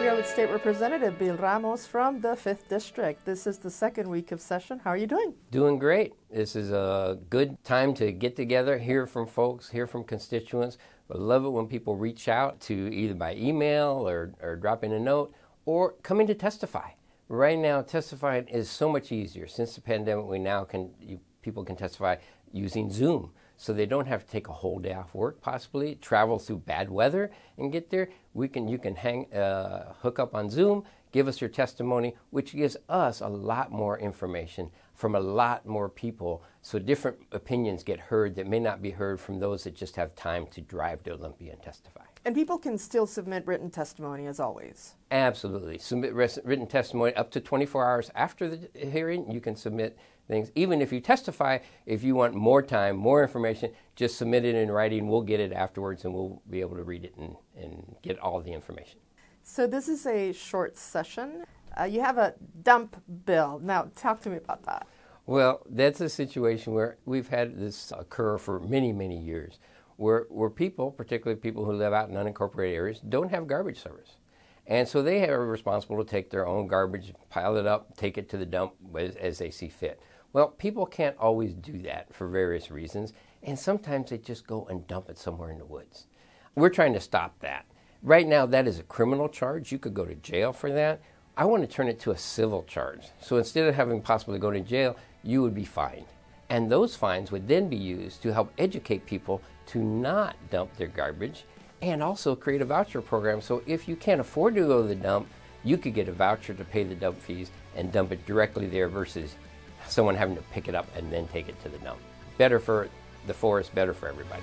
with State Representative Bill Ramos from the 5th District. This is the second week of session. How are you doing? Doing great. This is a good time to get together, hear from folks, hear from constituents. I love it when people reach out to either by email or, or drop in a note or coming to testify. Right now, testifying is so much easier. Since the pandemic, we now can you, people can testify using Zoom so they don't have to take a whole day off work possibly travel through bad weather and get there. We can you can hang uh, hook up on zoom give us your testimony which gives us a lot more information from a lot more people so different opinions get heard that may not be heard from those that just have time to drive to olympia and testify and people can still submit written testimony as always absolutely submit written testimony up to 24 hours after the hearing you can submit things. Even if you testify, if you want more time, more information, just submit it in writing. We'll get it afterwards and we'll be able to read it and, and get all the information. So, this is a short session. Uh, you have a dump bill. Now, talk to me about that. Well, that's a situation where we've had this occur for many, many years, where, where people, particularly people who live out in unincorporated areas, don't have garbage service. And so they are responsible to take their own garbage, pile it up, take it to the dump as, as they see fit. Well, people can't always do that for various reasons, and sometimes they just go and dump it somewhere in the woods. We're trying to stop that. Right now, that is a criminal charge. You could go to jail for that. I want to turn it to a civil charge. So instead of having possibly go to jail, you would be fined. And those fines would then be used to help educate people to not dump their garbage and also create a voucher program. So if you can't afford to go to the dump, you could get a voucher to pay the dump fees and dump it directly there versus someone having to pick it up and then take it to the dump. Better for the forest, better for everybody.